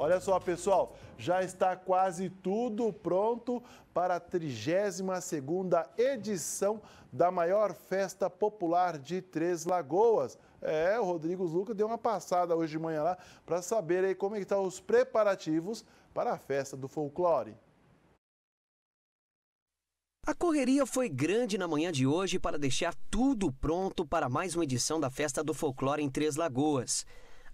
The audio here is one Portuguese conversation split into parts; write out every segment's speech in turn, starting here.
Olha só, pessoal, já está quase tudo pronto para a 32ª edição da maior festa popular de Três Lagoas. É, o Rodrigo Lucas deu uma passada hoje de manhã lá para saber aí como é estão os preparativos para a festa do folclore. A correria foi grande na manhã de hoje para deixar tudo pronto para mais uma edição da Festa do Folclore em Três Lagoas.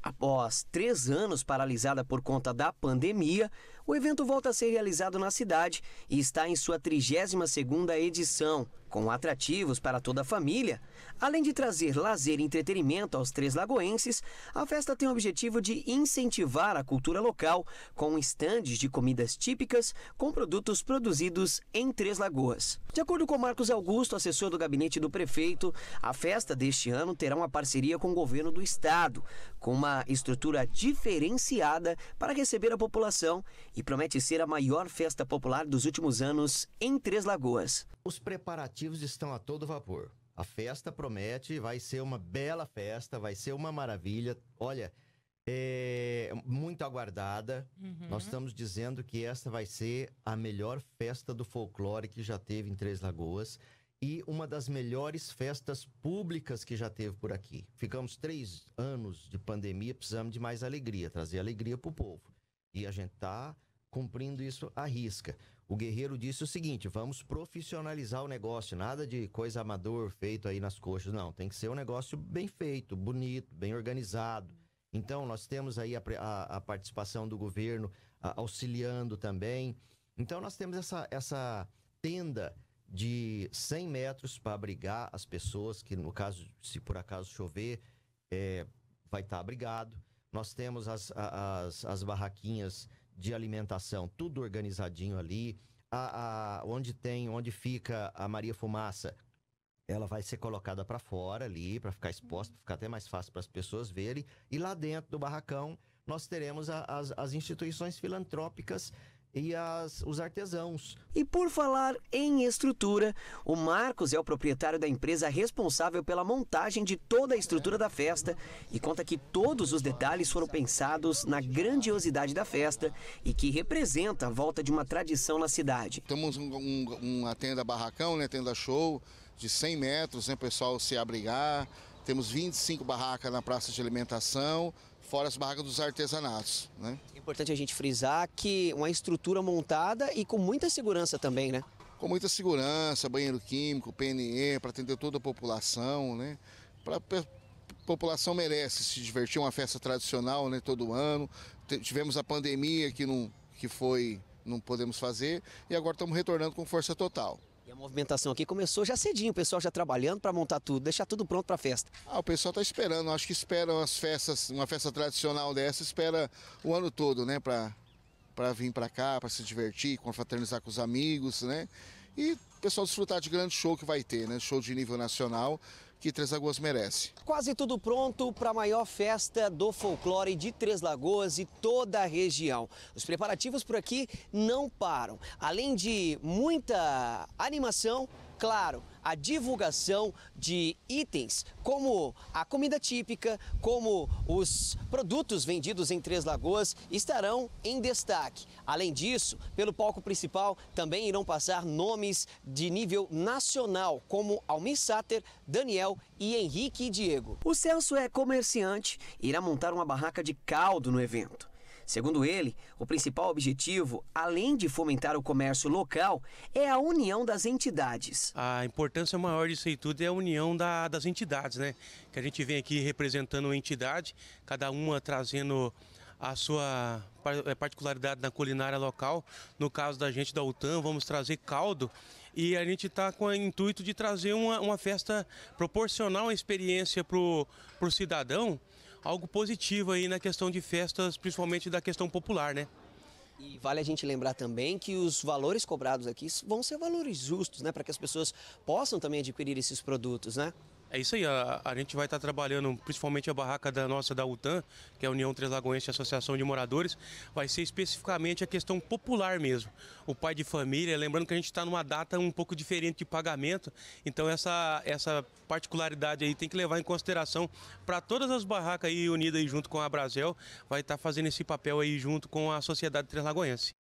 Após três anos paralisada por conta da pandemia, o evento volta a ser realizado na cidade e está em sua 32ª edição com atrativos para toda a família. Além de trazer lazer e entretenimento aos três lagoenses, a festa tem o objetivo de incentivar a cultura local com estandes de comidas típicas com produtos produzidos em Três Lagoas. De acordo com Marcos Augusto, assessor do gabinete do prefeito, a festa deste ano terá uma parceria com o governo do estado, com uma estrutura diferenciada para receber a população e promete ser a maior festa popular dos últimos anos em Três Lagoas. Os preparativos estão a todo vapor. A festa promete, vai ser uma bela festa, vai ser uma maravilha. Olha, é muito aguardada. Uhum. Nós estamos dizendo que esta vai ser a melhor festa do folclore que já teve em Três Lagoas e uma das melhores festas públicas que já teve por aqui. Ficamos três anos de pandemia, precisamos de mais alegria, trazer alegria para o povo. E a gente está cumprindo isso à risca. O Guerreiro disse o seguinte: vamos profissionalizar o negócio, nada de coisa amador feito aí nas coxas, não. Tem que ser um negócio bem feito, bonito, bem organizado. Então, nós temos aí a, a, a participação do governo a, auxiliando também. Então, nós temos essa, essa tenda de 100 metros para abrigar as pessoas, que no caso, se por acaso chover, é, vai estar tá abrigado. Nós temos as, as, as barraquinhas de alimentação, tudo organizadinho ali. A, a, onde tem, onde fica a Maria Fumaça, ela vai ser colocada para fora ali, para ficar exposta, ficar até mais fácil para as pessoas verem. E lá dentro do barracão, nós teremos a, as, as instituições filantrópicas e as, os artesãos. E por falar em estrutura, o Marcos é o proprietário da empresa responsável pela montagem de toda a estrutura da festa e conta que todos os detalhes foram pensados na grandiosidade da festa e que representa a volta de uma tradição na cidade. Temos um, um, uma tenda barracão, né, tenda show de 100 metros, né, pessoal se abrigar. Temos 25 barracas na praça de alimentação, fora as barracas dos artesanatos. Né? É importante a gente frisar que uma estrutura montada e com muita segurança também, né? Com muita segurança, banheiro químico, PNE, para atender toda a população, né? A população merece se divertir, uma festa tradicional, né? Todo ano. Tivemos a pandemia que, não, que foi, não podemos fazer e agora estamos retornando com força total. E a movimentação aqui começou já cedinho, o pessoal já trabalhando para montar tudo, deixar tudo pronto para a festa. Ah, o pessoal está esperando, acho que esperam as festas, uma festa tradicional dessa, espera o ano todo, né, para vir para cá, para se divertir, confraternizar com os amigos, né? E o pessoal desfrutar de grande show que vai ter, né? Show de nível nacional que Três Lagoas merece. Quase tudo pronto para a maior festa do folclore de Três Lagoas e toda a região. Os preparativos por aqui não param. Além de muita animação, claro, a divulgação de itens como a comida típica, como os produtos vendidos em Três Lagoas estarão em destaque. Além disso, pelo palco principal também irão passar nomes de nível nacional, como Almir Sater, Daniel e Henrique e Diego. O Celso é comerciante e irá montar uma barraca de caldo no evento. Segundo ele, o principal objetivo, além de fomentar o comércio local, é a união das entidades. A importância maior disso aí tudo é a união da, das entidades, né? Que a gente vem aqui representando uma entidade, cada uma trazendo a sua é, particularidade na culinária local. No caso da gente da UTAN, vamos trazer caldo e a gente está com o intuito de trazer uma, uma festa proporcional à experiência para o cidadão algo positivo aí na questão de festas, principalmente da questão popular, né? E vale a gente lembrar também que os valores cobrados aqui vão ser valores justos, né? Para que as pessoas possam também adquirir esses produtos, né? É isso aí, a, a gente vai estar trabalhando, principalmente a barraca da nossa da UTAN, que é a União Três Lagoense Associação de Moradores, vai ser especificamente a questão popular mesmo. O pai de família, lembrando que a gente está numa data um pouco diferente de pagamento, então essa, essa particularidade aí tem que levar em consideração para todas as barracas aí unidas aí junto com a Brasel, vai estar fazendo esse papel aí junto com a sociedade Três Lagoense.